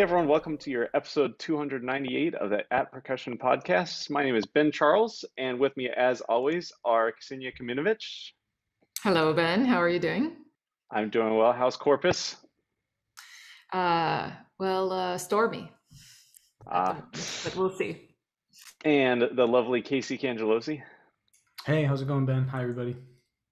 Hey everyone, welcome to your episode 298 of the At Percussion podcast. My name is Ben Charles, and with me, as always, are Ksenija Komljenović. Hello, Ben. How are you doing? I'm doing well. How's Corpus? Uh, well, uh, stormy. Uh, but we'll see. And the lovely Casey Cangelosi. Hey, how's it going, Ben? Hi, everybody.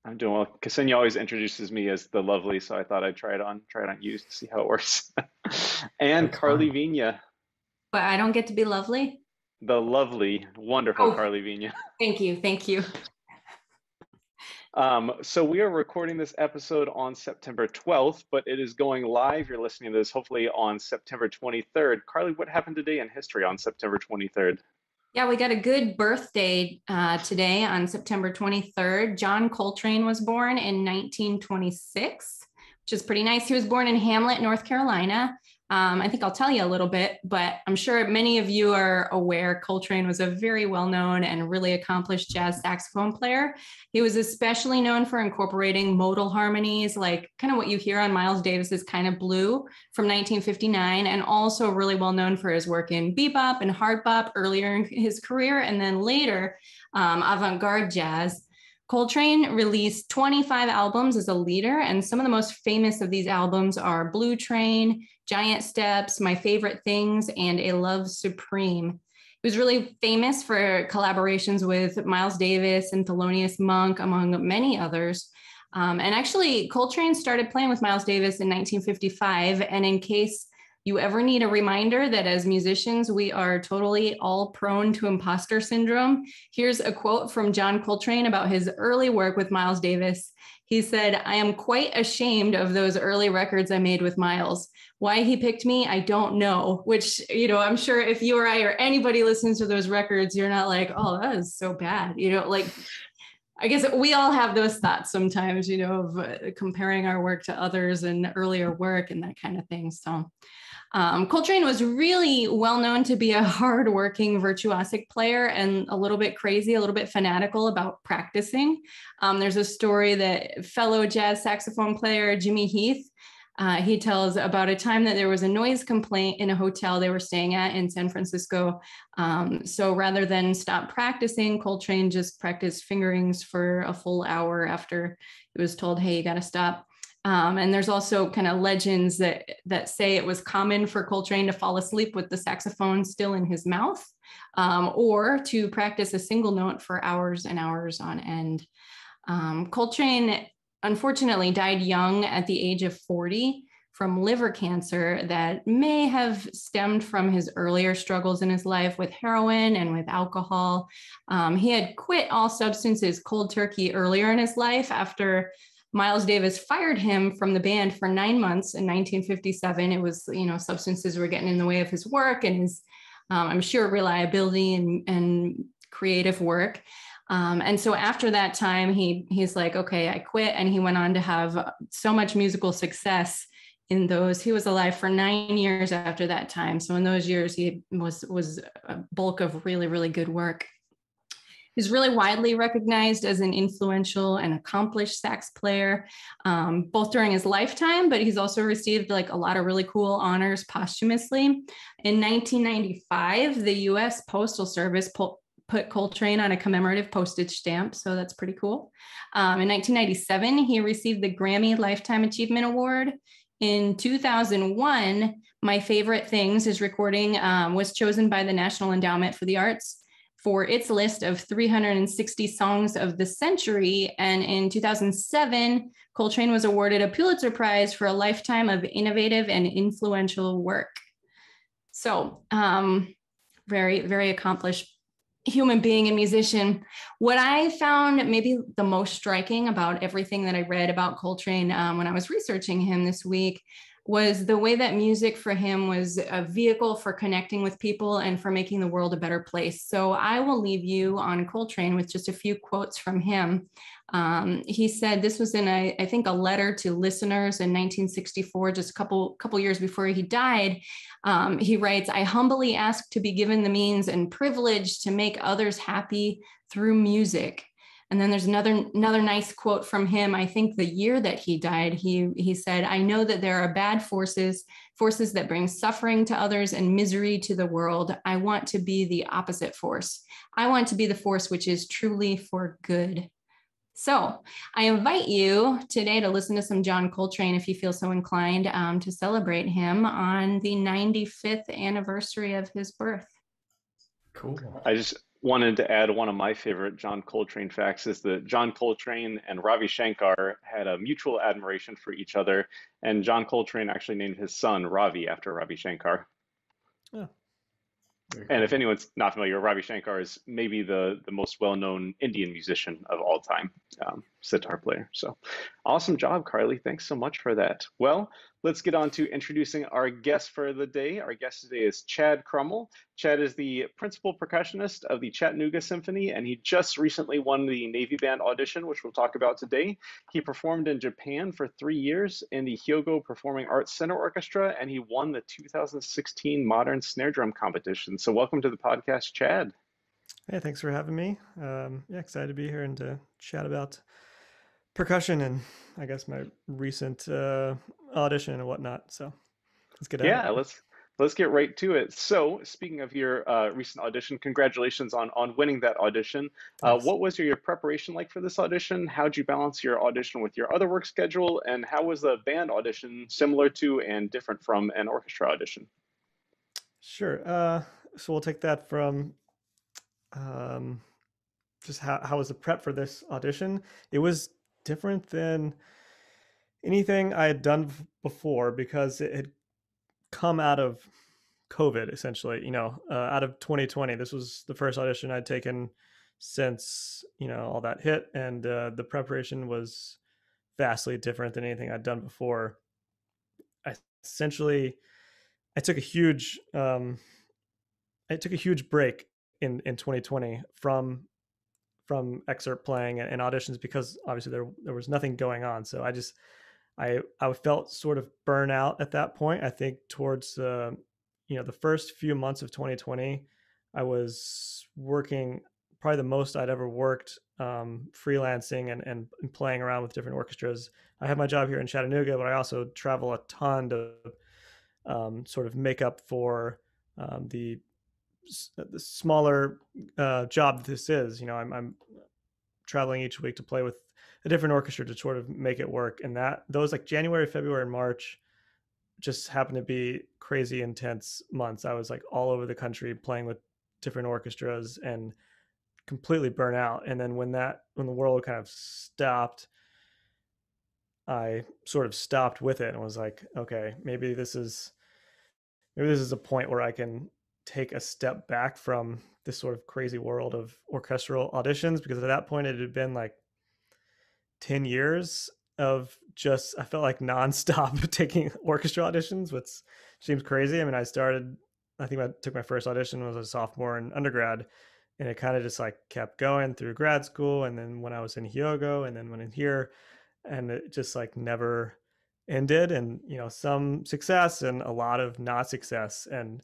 I'm doing well. Ksenija always introduces me as the lovely, so I thought I'd try it on, try it on you to see how it works. and That's Karli fine. Viña, But I don't get to be lovely. the lovely, wonderful Oh. Karli Viña. Thank you. Thank you. Um, so we are recording this episode on September 12th, but it is going live. You're listening to this hopefully on September 23rd. Karli, what happened today in history on September 23rd? Yeah, we got a good birthday uh, today on September 23rd. John Coltrane was born in 1926, which is pretty nice. He was born in Hamlet, North Carolina. Um, I think I'll tell you a little bit, but I'm sure many of you are aware Coltrane was a very well known and really accomplished jazz saxophone player. He was especially known for incorporating modal harmonies, like kind of what you hear on Miles Davis's Kind of Blue from 1959, and also really well known for his work in bebop and hard bop earlier in his career, and then later um, avant garde jazz. Coltrane released 25 albums as a leader, and some of the most famous of these albums are Blue Train, Giant Steps, My Favorite Things, and A Love Supreme. He was really famous for collaborations with Miles Davis and Thelonious Monk, among many others. Um, and actually, Coltrane started playing with Miles Davis in 1955. And in case you ever need a reminder that as musicians, we are totally all prone to imposter syndrome, here's a quote from John Coltrane about his early work with Miles Davis. He said, I am quite ashamed of those early records I made with Miles. Why he picked me, I don't know. Which, you know, I'm sure if you or I or anybody listens to those records, you're not like, oh, that is so bad. You know, like, I guess we all have those thoughts sometimes, you know, of uh, comparing our work to others and earlier work and that kind of thing. So, um, Coltrane was really well known to be a hardworking, virtuosic player and a little bit crazy, a little bit fanatical about practicing. Um, there's a story that fellow jazz saxophone player Jimmy Heath. Uh, he tells about a time that there was a noise complaint in a hotel they were staying at in San Francisco. Um, so rather than stop practicing, Coltrane just practiced fingerings for a full hour after he was told, "Hey, you got to stop." Um, and there's also kind of legends that that say it was common for Coltrane to fall asleep with the saxophone still in his mouth, um, or to practice a single note for hours and hours on end. Um, Coltrane unfortunately died young at the age of 40 from liver cancer that may have stemmed from his earlier struggles in his life with heroin and with alcohol. Um, he had quit all substances cold turkey earlier in his life after Miles Davis fired him from the band for nine months in 1957. It was, you know, substances were getting in the way of his work and his, um, I'm sure, reliability and, and creative work. Um, and so after that time, he he's like, okay, I quit, and he went on to have so much musical success in those. He was alive for nine years after that time. So in those years, he was was a bulk of really really good work. He's really widely recognized as an influential and accomplished sax player, um, both during his lifetime, but he's also received like a lot of really cool honors posthumously. In 1995, the US Postal Service put Coltrane on a commemorative postage stamp, so that's pretty cool. Um, in 1997, he received the Grammy Lifetime Achievement Award. In 2001, My Favorite Things, his recording, um, was chosen by the National Endowment for the Arts for its list of 360 songs of the century. And in 2007, Coltrane was awarded a Pulitzer Prize for a lifetime of innovative and influential work. So, um, very, very accomplished human being and musician. What I found maybe the most striking about everything that I read about Coltrane um, when I was researching him this week was the way that music for him was a vehicle for connecting with people and for making the world a better place. So I will leave you on Coltrane with just a few quotes from him. Um, he said this was in a, I think, a letter to listeners in 1964, just a couple couple years before he died. Um, he writes, "I humbly ask to be given the means and privilege to make others happy through music." And then there's another another nice quote from him. I think the year that he died, he he said, "I know that there are bad forces, forces that bring suffering to others and misery to the world. I want to be the opposite force. I want to be the force which is truly for good." So I invite you today to listen to some John Coltrane if you feel so inclined um, to celebrate him on the 95th anniversary of his birth. Cool. I just wanted to add one of my favorite John Coltrane facts is that John Coltrane and Ravi Shankar had a mutual admiration for each other, and John Coltrane actually named his son Ravi after Ravi Shankar. Yeah. And if anyone's not familiar, Ravi Shankar is maybe the, the most well-known Indian musician of all time, um, sitar player. So awesome job, Karli. Thanks so much for that. Well, let's get on to introducing our guest for the day. Our guest today is Chad Crummel. Chad is the principal percussionist of the Chattanooga Symphony, and he just recently won the Navy Band audition, which we'll talk about today. He performed in Japan for three years in the Hyogo Performing Arts Center Orchestra, and he won the 2016 Modern Snare Drum Competition. So, welcome to the podcast, Chad. Hey, thanks for having me. Um, yeah, excited to be here and to chat about percussion and I guess my recent uh, audition and whatnot. So let's get yeah, let's let's get right to it. So speaking of your uh, recent audition, congratulations on on winning that audition. Uh, what was your, your preparation like for this audition? How'd you balance your audition with your other work schedule, and how was the band audition similar to and different from an orchestra audition? Sure. Uh, so we'll take that from um, just how how was the prep for this audition? It was different than anything I had done before because it had come out of COVID, essentially. You know, uh, out of 2020, this was the first audition I'd taken since you know all that hit, and uh, the preparation was vastly different than anything I'd done before. I essentially, I took a huge, um, I took a huge break in in 2020 from from excerpt playing and, auditions because obviously there there was nothing going on. So I just I I felt sort of burnout at that point. I think towards uh, you know the first few months of 2020, I was working probably the most I'd ever worked um, freelancing and, and, and playing around with different orchestras. I have my job here in Chattanooga, but I also travel a ton to um, sort of make up for um, the uh, the smaller uh, job this is. You know, I'm, I'm traveling each week to play with a different orchestra to sort of make it work. And that those like January, February, and March just happened to be crazy intense months. I was like all over the country playing with different orchestras and completely burnt out. And then when that when the world kind of stopped, I sort of stopped with it and was like, okay, maybe this is maybe this is a point where I can take a step back from this sort of crazy world of orchestral auditions because at that point it had been like 10 years of just I felt like nonstop taking orchestra auditions, which seems crazy. I mean, I started I think I took my first audition was a sophomore in undergrad and it kind of just like kept going through grad school and then when I was in Hyogo and then when in here and it just like never ended and you know some success and a lot of not success and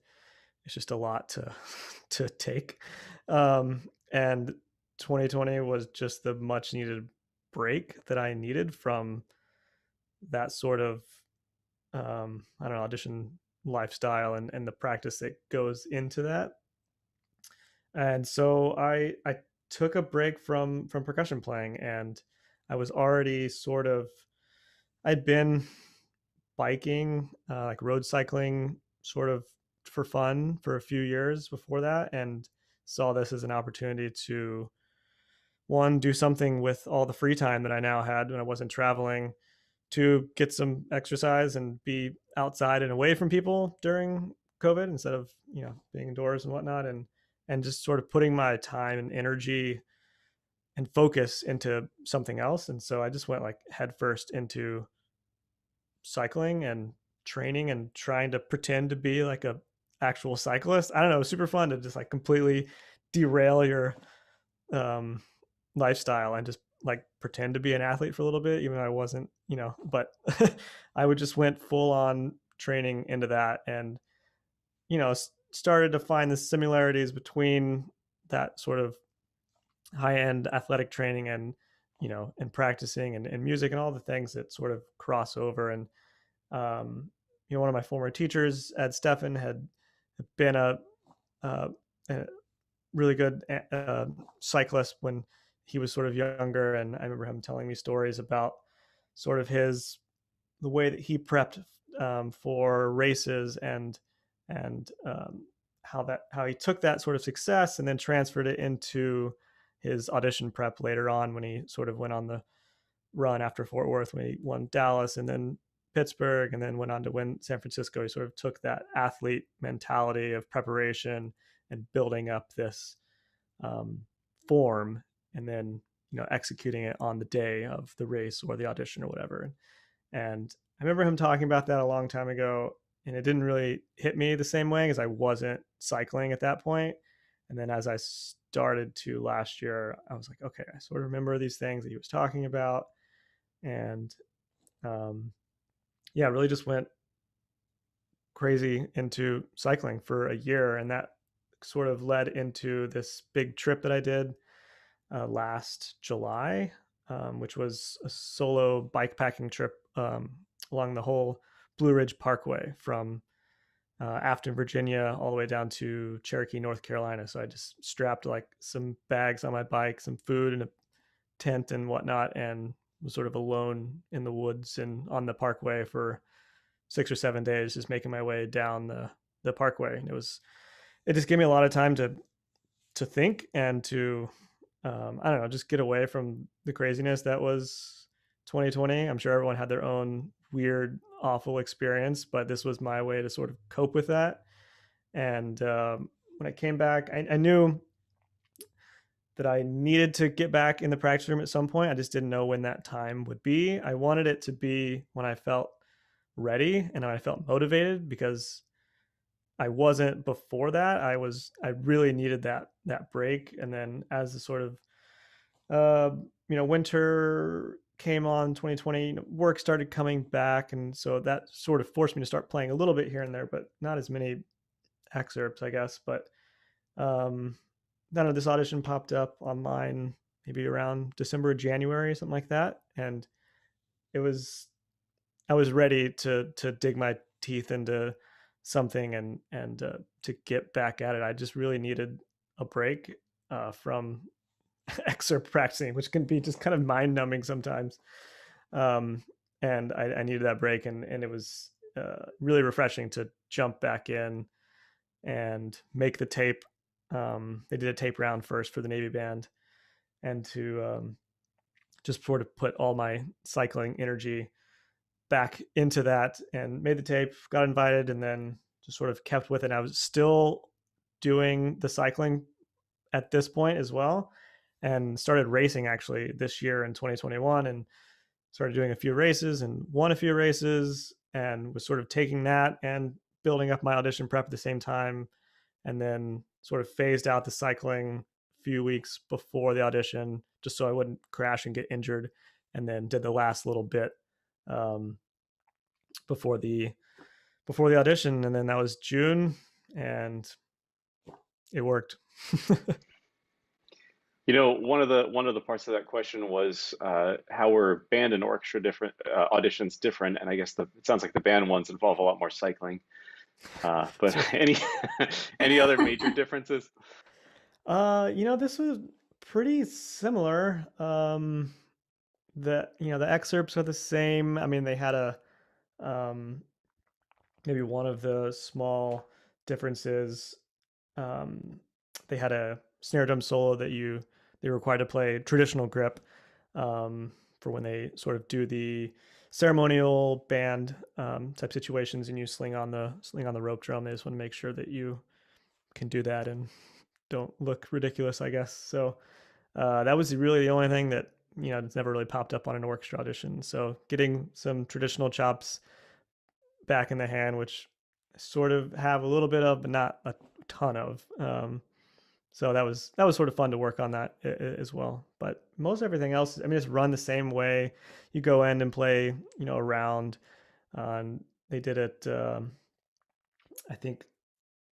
it's just a lot to to take um, and 2020 was just the much needed break that i needed from that sort of um, i don't know audition lifestyle and, and the practice that goes into that. And so i i took a break from from percussion playing and i was already sort of i'd been biking uh, like road cycling sort of for fun for a few years before that and saw this as an opportunity to one do something with all the free time that I now had when I wasn't traveling to get some exercise and be outside and away from people during COVID instead of you know being indoors and whatnot and and just sort of putting my time and energy and focus into something else and so I just went like headfirst into cycling and training and trying to pretend to be like a actual cyclist. I don't know, super fun to just like completely derail your um lifestyle and just like pretend to be an athlete for a little bit, even though I wasn't, you know, but I would just went full on training into that and, you know, started to find the similarities between that sort of high end athletic training and you know and practicing and, and music and all the things that sort of cross over and um, you know one of my former teachers Ed Stephan had been a, uh, a really good uh, cyclist when he was sort of younger and i remember him telling me stories about sort of his the way that he prepped um, for races and and um, how that how he took that sort of success and then transferred it into his audition prep later on when he sort of went on the run after Fort Worth when he won Dallas and then Pittsburgh and then went on to win San Francisco. He sort of took that athlete mentality of preparation and building up this um, form and then you know executing it on the day of the race or the audition or whatever. And I remember him talking about that a long time ago, and it didn't really hit me the same way because I wasn't cycling at that point. And then as I started to last year, I was like, okay, I sort of remember these things that he was talking about, and um, yeah, really just went crazy into cycling for a year, and that sort of led into this big trip that I did uh, last July, um, which was a solo bike packing trip um, along the whole Blue Ridge Parkway from uh, Afton, Virginia, all the way down to Cherokee, North Carolina. So I just strapped like some bags on my bike, some food, and a tent and whatnot, and was sort of alone in the woods and on the parkway for six or seven days, just making my way down the the parkway. And it was, it just gave me a lot of time to to think and to um, I don't know, just get away from the craziness that was 2020. I'm sure everyone had their own weird, awful experience, but this was my way to sort of cope with that. And um, when I came back, I, I, knew that I needed to get back in the practice room at some point. I just didn't know when that time would be. I wanted it to be when I felt ready and I felt motivated because I wasn't before that. I was I really needed that that break, and then as the sort of uh, you know winter came on 2020, work started coming back, and so that sort of forced me to start playing a little bit here and there, but not as many excerpts, I guess. But um, then this audition popped up online maybe around December, January, something like that, and it was I was ready to to dig my teeth into something and and uh, to get back at it. I just really needed a break uh, from excerpt practicing, which can be just kind of mind numbing sometimes. Um, and I, I, needed that break, and and it was uh, really refreshing to jump back in and make the tape. Um, they did a tape round first for the Navy band, and to um, just sort of put all my cycling energy back into that and made the tape, got invited, and then just sort of kept with it. And I was still doing the cycling at this point as well, and started racing actually this year in 2021, and started doing a few races and won a few races, and was sort of taking that and building up my audition prep at the same time, and then sort of phased out the cycling a few weeks before the audition just so I wouldn't crash and get injured, and then did the last little bit um, before the before the audition, and then that was June, and it worked. you know, one of the one of the parts of that question was uh, how were band and orchestra different uh, auditions different, and I guess the it sounds like the band ones involve a lot more cycling. Uh, but any any other major differences? Uh, you know, this was pretty similar. Um, the you know the excerpts are the same. I mean, they had a um, maybe one of the small differences. Um, they had a snare drum solo that you they were required to play traditional grip um, for when they sort of do the ceremonial band um, type situations and you sling on the sling on the rope drum. They just want to make sure that you can do that and don't look ridiculous, I guess. So uh, that was really the only thing that you know it's never really popped up on an orchestra audition. So getting some traditional chops back in the hand, which sort of have a little bit of, but not a ton of. Um, so that was that was sort of fun to work on that as well. But most everything else, I mean, it's run the same way. You go in and play, you know, around. Um, they did it. Um, I think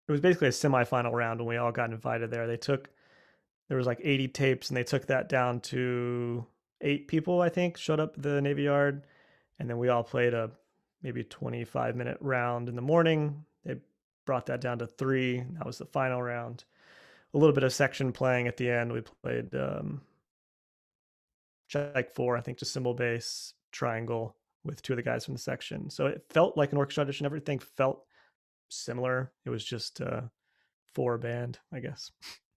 it was basically a semifinal round when we all got invited there. They took there was like 80 tapes and they took that down to eight people i think showed up at the navy yard and then we all played a maybe 25 minute round in the morning. They brought that down to three. That was the final round. A little bit of section playing at the end. We played um like four i think just cymbal bass triangle with two of the guys from the section. So it felt like an orchestra audition. Everything felt similar. It was just uh for a band i guess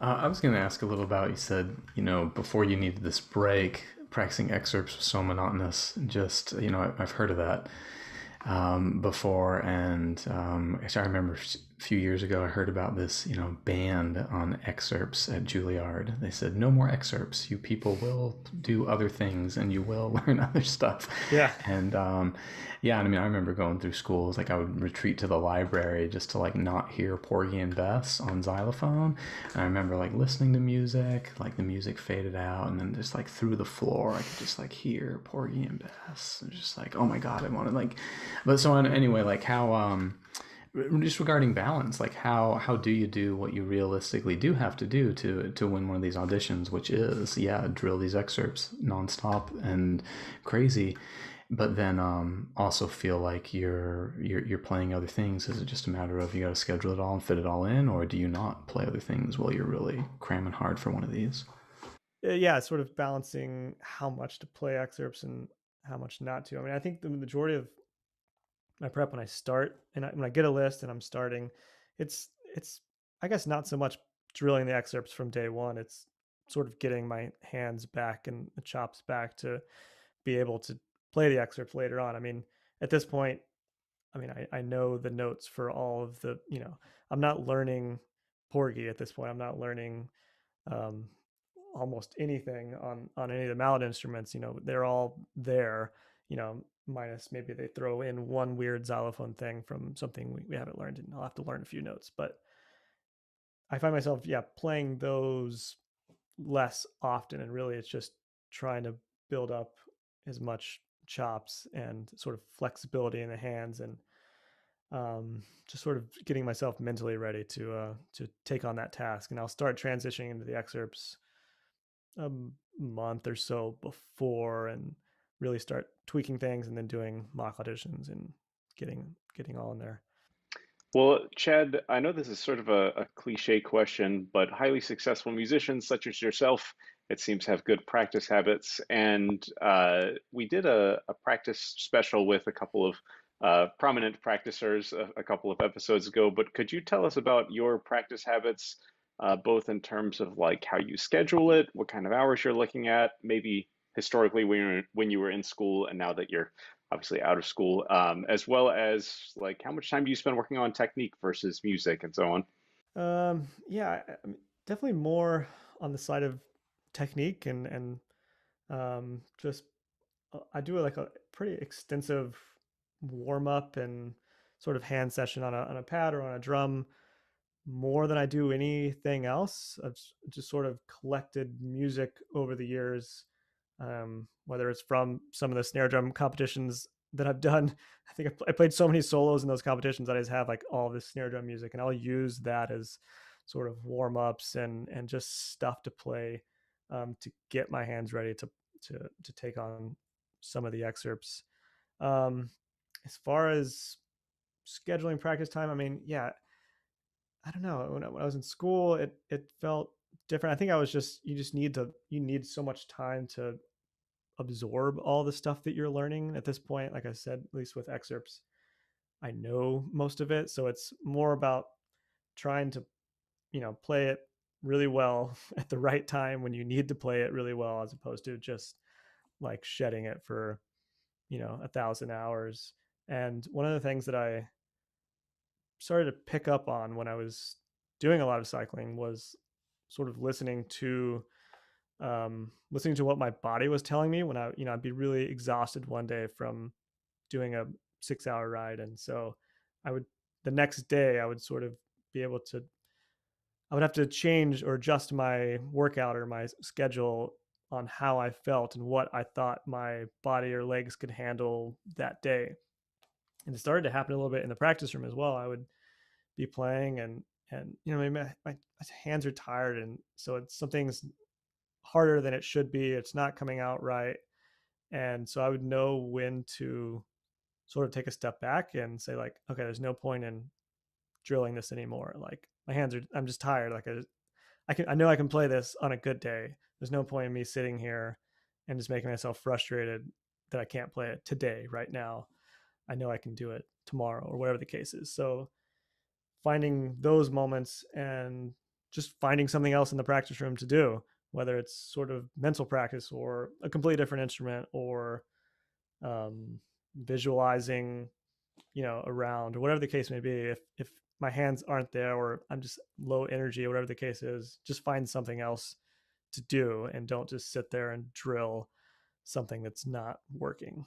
Uh, I was going to ask a little about. You said you know before you needed this break, practicing excerpts was so monotonous. Just you know, I, I've heard of that um, before, and um, I remember a few years ago I heard about this you know band on excerpts at Juilliard. They said no more excerpts. You people will do other things, and you will learn other stuff. Yeah, and um, yeah, I mean, I remember going through schools, like I would retreat to the library just to like not hear Porgy and Bess on xylophone. And I remember like listening to music, like the music faded out, and then just like through the floor, I could just like hear Porgy and Bess. And just like, oh my god, I wanted like, but so on, anyway, like how um, just regarding balance, like how how do you do what you realistically do have to do to to win one of these auditions, which is yeah, drill these excerpts nonstop and crazy but then um, also feel like you're you're you're playing other things. Is it just a matter of you got to schedule it all and fit it all in, or do you not play other things while you're really cramming hard for one of these? Uh, yeah, sort of balancing how much to play excerpts and how much not to. I mean, I think the majority of my prep when I start and I, when I get a list and I'm starting, it's it's I guess not so much drilling the excerpts from day one. It's sort of getting my hands back and the chops back to be able to play the excerpts later on. I mean, at this point, I mean, I, I know the notes for all of the, you know, I'm not learning Porgy at this point. I'm not learning um, almost anything on on any of the mallet instruments. You know, they're all there. You know, minus maybe they throw in one weird xylophone thing from something we, we haven't learned, and I'll have to learn a few notes. But I find myself, yeah, playing those less often, and really, it's just trying to build up as much chops and sort of flexibility in the hands and um, just sort of getting myself mentally ready to uh, to take on that task. And I'll start transitioning into the excerpts a month or so before, and really start tweaking things, and then doing mock auditions and getting getting all in there. Well, Chad, I know this is sort of a, a cliche question, but highly successful musicians such as yourself it seems have good practice habits. And uh, we did a, a, practice special with a couple of uh, prominent practicers a, a, couple of episodes ago. But could you tell us about your practice habits, uh, both in terms of like how you schedule it, what kind of hours you're looking at, maybe historically when you were, when you were in school, and now that you're obviously out of school, um, as well as like how much time do you spend working on technique versus music and so on? Um, yeah, definitely more on the side of technique and and um, just uh, I do like a pretty extensive warm up and sort of hand session on a on a pad or on a drum more than I do anything else. I've just sort of collected music over the years, um, whether it's from some of the snare drum competitions that I've done. I think I played so many solos in those competitions that I just have like all this snare drum music, and I'll use that as sort of warm ups and and just stuff to play um, to get my hands ready to to to take on some of the excerpts. Um, as far as scheduling practice time, I mean, yeah, I don't know. When I, when I was in school, it it felt different. I think I was just you just need to you need so much time to absorb all the stuff that you're learning at this point. Like I said, at least with excerpts, I know most of it, so it's more about trying to you know play it really well at the right time when you need to play it really well as opposed to just like shedding it for you know a thousand hours and one of the things that i started to pick up on when i was doing a lot of cycling was sort of listening to um, listening to what my body was telling me when i you know i'd be really exhausted one day from doing a six hour ride and so i would the next day i would sort of be able to I would have to change or adjust my workout or my schedule on how I felt and what I thought my body or legs could handle that day. And it started to happen a little bit in the practice room as well. I would be playing and and you know maybe my, my, my hands are tired and so it's something's harder than it should be it's not coming out right and so i would know when to sort of take a step back and say like okay there's no point in drilling this anymore like my hands are i'm just tired like i, I can i know i can play this on a good day there's no point in me sitting here and just making myself frustrated that i can't play it today right now i know i can do it tomorrow or whatever the case is so finding those moments and just finding something else in the practice room to do whether it's sort of mental practice or a completely different instrument or um, visualizing you know around or whatever the case may be if if my hands aren't there or i'm just low energy or whatever the case is just find something else to do and don't just sit there and drill something that's not working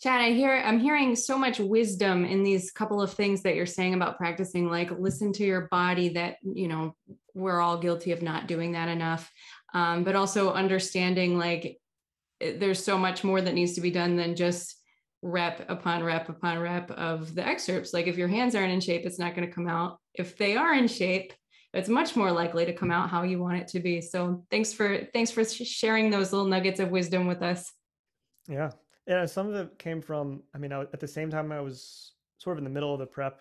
Chad, I hear I'm hearing so much wisdom in these couple of things that you're saying about practicing, like listen to your body that, you know, we're all guilty of not doing that enough. Um, but also understanding like there's so much more that needs to be done than just rep upon rep upon rep of the excerpts. Like if your hands aren't in shape, it's not going to come out. If they are in shape, it's much more likely to come out how you want it to be. So thanks for thanks for sharing those little nuggets of wisdom with us. Yeah, yeah, some of it came from. I mean, I, at the same time, I was sort of in the middle of the prep.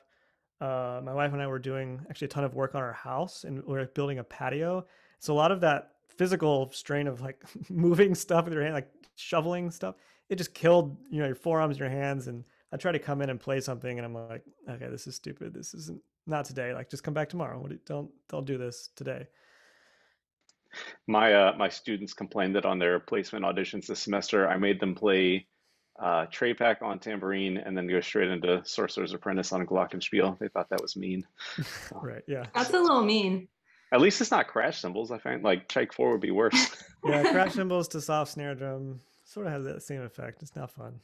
Uh, my wife and I were doing actually a ton of work on our house, and we are building a patio. So a lot of that physical strain of like moving stuff with your hand, like shoveling stuff, it just killed you know your forearms, and your hands. And I try to come in and play something, and I'm like, okay, this is stupid. This isn't not today. Like, just come back tomorrow. What do, don't don't do this today. My uh, my students complained that on their placement auditions this semester, I made them play uh, Trepak on tambourine, and then go straight into Sorcerer's Apprentice on Glockenspiel. They thought that was mean. right. Yeah. That's a little mean. At least it's not crash cymbals. I find like Tchaik 4 would be worse. yeah, crash cymbals to soft snare drum sort of has that same effect. It's not fun.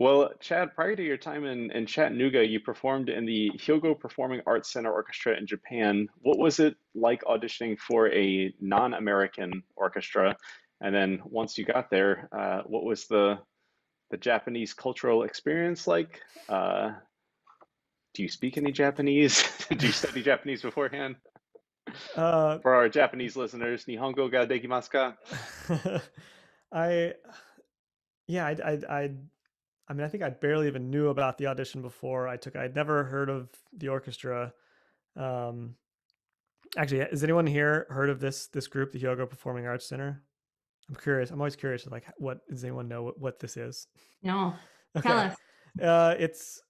Well, Chad, prior to your time in, in Chattanooga, you performed in the Hyogo Performing Arts Center Orchestra in Japan. What was it like auditioning for a non American orchestra? And then once you got there, uh, what was the the Japanese cultural experience like? Uh, do you speak any Japanese? do you study Japanese beforehand? Uh, For our Japanese listeners, Nihongo ga dekimasu ka? I, yeah, I, I, I, I mean, I think I barely even knew about the audition before I took. I'd never heard of the orchestra. Um, actually, has anyone here heard of this this group, the Hyogo Performing Arts Center? I'm curious. I'm always curious. Like, what does anyone know what, what this is? No. Okay. Tell us. Uh, it's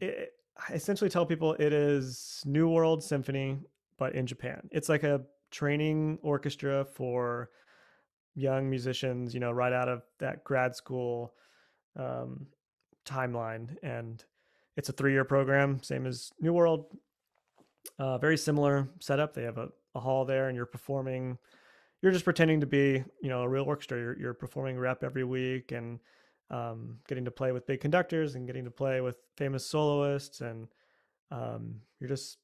it, I essentially tell people it is New World Symphony, but in Japan. It's like a training orchestra for young musicians. You know, right out of that grad school um, timeline, and it's a three-year program, same as New World. Uh, very similar setup. They have a, a hall there, and you're performing you're just pretending to be, you know, a real orchestra. You're, you're performing rep every week and um, getting to play with big conductors and getting to play with famous soloists, and um, you're just,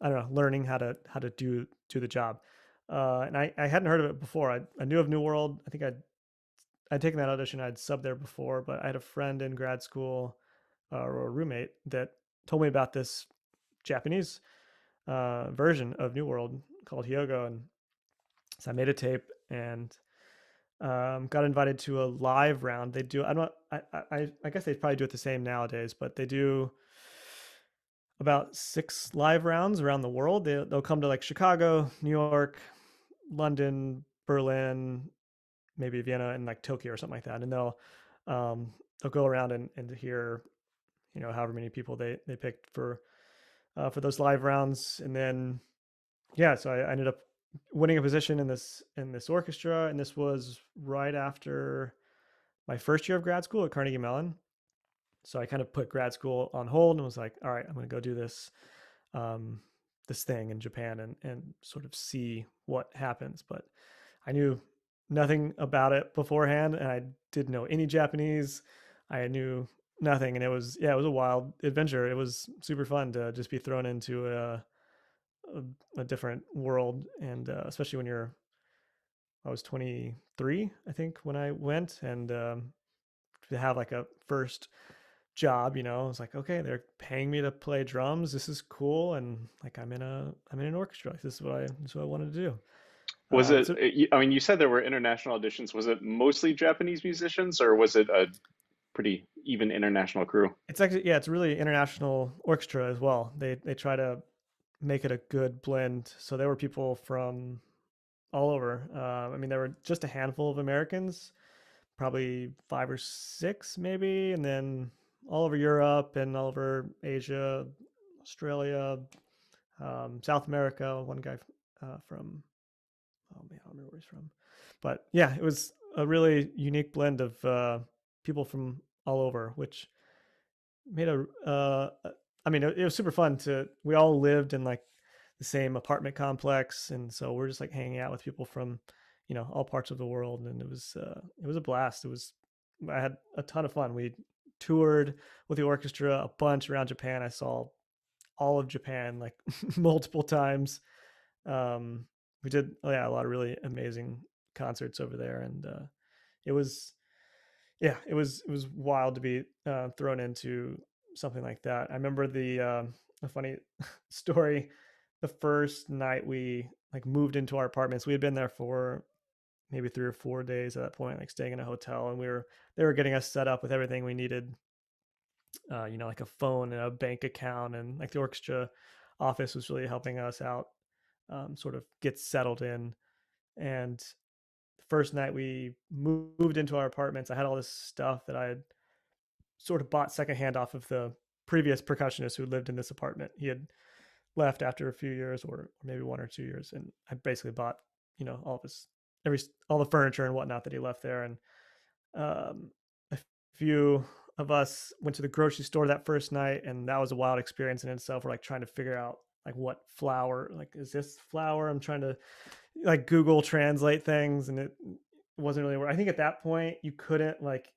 I don't know, learning how to how to do do the job. Uh, and I, I hadn't heard of it before. I, I knew of New World. I think I'd I'd taken that audition. I'd subbed there before, but I had a friend in grad school uh, or a roommate that told me about this Japanese uh, version of New World called Hyogo, and so I made a tape and um, got invited to a live round. They do. I don't. I, I. I guess they probably do it the same nowadays, but they do about six live rounds around the world. They they'll come to like Chicago, New York, London, Berlin, maybe Vienna, and like Tokyo or something like that. And they'll um, they'll go around and and hear, you know, however many people they they picked for uh, for those live rounds, and then yeah. So I, I ended up winning a position in this in this orchestra, and this was right after my first year of grad school at Carnegie Mellon. So I kind of put grad school on hold and was like, all right, I'm going to go do this um, this thing in Japan and and sort of see what happens. But I knew nothing about it beforehand, and I didn't know any Japanese. I knew nothing, and it was yeah, it was a wild adventure. It was super fun to just be thrown into a a, a different world, and uh, especially when you're, I was 23, I think, when I went, and um, to have like a first job you know it's like okay they're paying me to play drums this is cool and like i'm in a i'm in an orchestra this is what i this is what i wanted to do Was Uh, it? so- I mean, you said there were international auditions. Was it mostly Japanese musicians, or was it a pretty even international crew? it's actually yeah it's really international orchestra as well they they try to make it a good blend. So there were people from all over. Uh, i mean there were just a handful of americans probably five or six maybe and then all over europe and all over asia australia um, south america one guy uh, from oh man i don't remember where he's from. But yeah it was a really unique blend of uh, people from all over which made a uh i mean it, it was super fun to we all lived in like the same apartment complex and so we're just like hanging out with people from you know all parts of the world and it was uh it was a blast. It was i had a ton of fun. We toured with the orchestra a bunch around japan. I saw all of japan like multiple times. Um we did oh yeah a lot of really amazing concerts over there and uh it was yeah it was it was wild to be uh, thrown into something like that. I remember the um a funny story. The first night we like moved into our apartments we had been there for maybe three or four days at that point like staying in a hotel and we were they were getting us set up with everything we needed. Uh, you know like a phone and a bank account and like the orchestra office was really helping us out um, sort of get settled in. And the first night we moved into our apartments i had all this stuff that i had sort of bought secondhand off of the previous percussionist who lived in this apartment. He had left after a few years or maybe one or two years and i basically bought you know all of his every all the furniture and whatnot that he left there and um a few of us went to the grocery store that first night and that was a wild experience in itself. We're like trying to figure out like what flour like is this flour? I'm trying to like google translate things and it wasn't really work i think at that point you couldn't like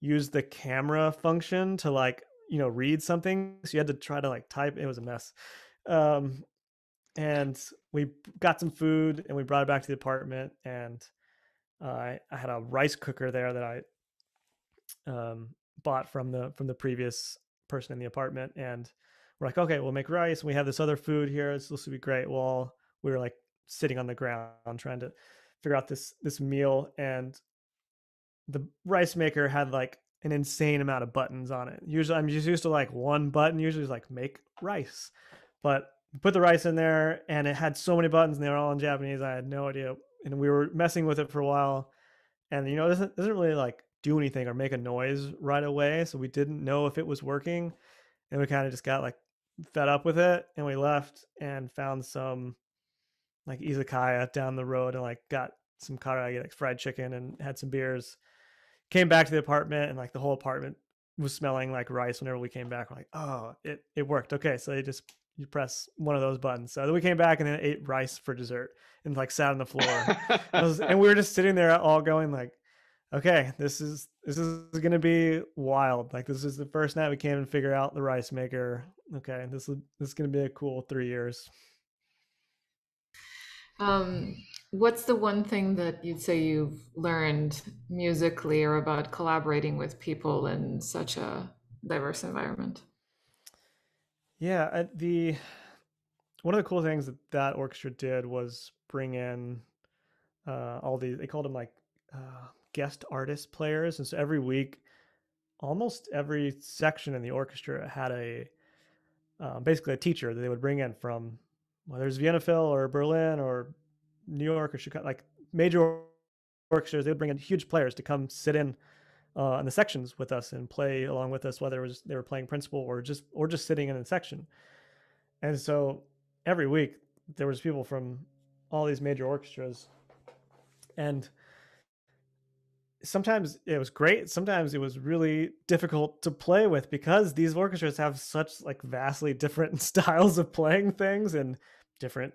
use the camera function to like you know read something so you had to try to like type it was a mess. Um and we got some food and we brought it back to the apartment and uh, I, I had a rice cooker there that i um bought from the from the previous person in the apartment and we're like okay we'll make rice we have this other food here this, this will be great. Well we were like sitting on the ground trying to figure out this this meal and the rice maker had like an insane amount of buttons on it. Usually i'm just used to like one button usually is like make rice. But put the rice in there and it had so many buttons and they were all in japanese i had no idea. And we were messing with it for a while. And you know it doesn't, doesn't really like do anything or make a noise right away. So we didn't know if it was working. And we kind of just got like fed up with it and we left and found some like izakaya down the road and like got some karaage like fried chicken and had some beers came back to the apartment and like the whole apartment was smelling like rice whenever we came back. We're like oh it it worked. Okay so they just you press one of those buttons. So then we came back and then ate rice for dessert and like sat on the floor. Was- and we were just sitting there all going like okay this is this is gonna be wild. Like this is the first night we came and figure out the rice maker. Okay this is this is gonna be a cool three years. Um, what's the one thing that you'd say you've learned musically or about collaborating with people in such a diverse environment? Yeah, the one of the cool things that that orchestra did was bring in uh, all these. They called them like uh, guest artist players, and so every week, almost every section in the orchestra had a uh, basically a teacher that they would bring in from whether it's Vienna Phil or Berlin or New York or Chicago, like major orchestras. They would bring in huge players to come sit in uh, in the sections with us and play along with us, whether it was they were playing principal or just or just sitting in a section. And so every week there was people from all these major orchestras, and sometimes it was great. Sometimes it was really difficult to play with because these orchestras have such like vastly different styles of playing things and different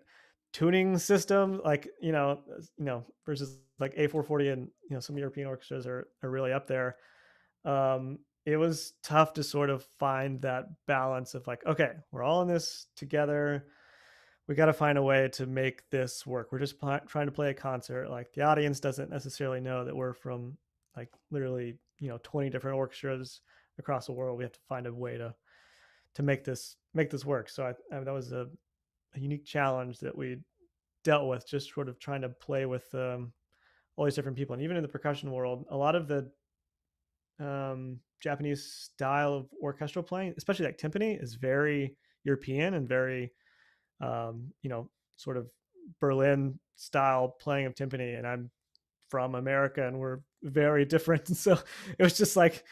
tuning system like you know you know versus like a440 and you know some european orchestras are, are really up there um it was tough to sort of find that balance of like okay we're all in this together we got to find a way to make this work we're just pl- trying to play a concert like the audience doesn't necessarily know that we're from like literally you know 20 different orchestras across the world. We have to find a way to to make this make this work. So I, I that was a, a, unique challenge that we dealt with, just sort of trying to play with um, all these different people, and even in the percussion world, a lot of the um, Japanese style of orchestral playing, especially like timpani, is very European and very, um, you know, sort of Berlin style playing of timpani. And I'm from America and we're very different. And so it was just like,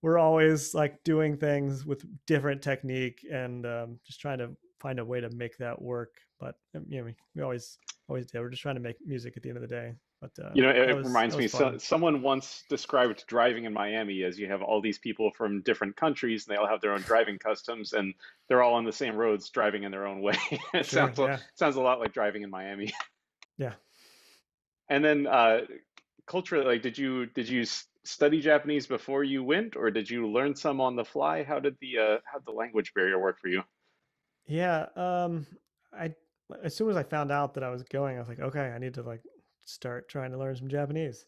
we're always like doing things with different technique and um, just trying to find a way to make that work. But um, you know, we, we always, always do. We're just trying to make music at the end of the day. But uh, you know, it, was, reminds me. So, someone once described driving in Miami as you have all these people from different countries, and they all have their own driving customs, and they're all on the same roads, driving in their own way. it sure, sounds yeah. sounds a lot like driving in Miami. Yeah. And then, uh, culturally, like, did you did you study Japanese before you went, or did you learn some on the fly? How did the uh, how did the language barrier work for you? Yeah, um, I as soon as I found out that I was going, I was like, okay, I need to like start trying to learn some Japanese.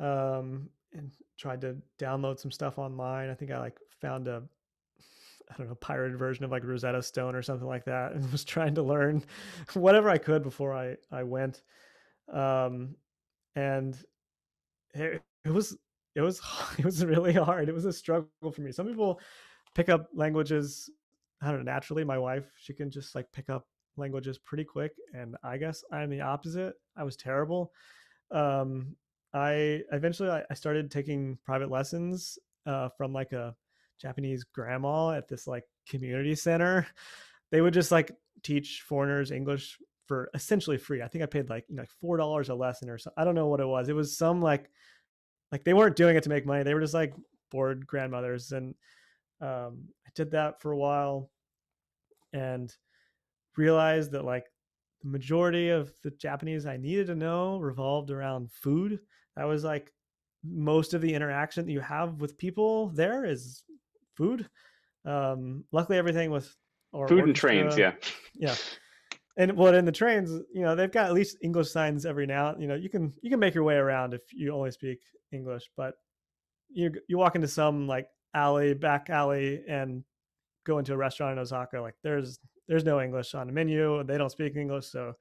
Um, and tried to download some stuff online. I think I like found a I don't know, pirated version of like Rosetta Stone or something like that, and was trying to learn whatever I could before I I went. Um, and it, it was it was it was really hard. It was a struggle for me. Some people pick up languages I don't know naturally. My wife, she can just like pick up languages pretty quick and i guess i'm the opposite i was terrible um, i eventually I, started taking private lessons uh, from like a japanese grandma at this like community center they would just like teach foreigners english for essentially free i think i paid like you know like four dollars a lesson or so. i don't know what it was it was some like like they weren't doing it to make money they were just like bored grandmothers and um, i did that for a while and realized that like the majority of the Japanese I needed to know revolved around food. That was like most of the interaction that you have with people there is food. Um, luckily, everything with or food orchestra, and trains, yeah, yeah. And well, in the trains, you know, they've got at least English signs every now. You know, you can you can make your way around if you only speak English, but you you walk into some like alley, back alley, and go into a restaurant in Osaka. Like there's there's no English on the menu. They don't speak English, so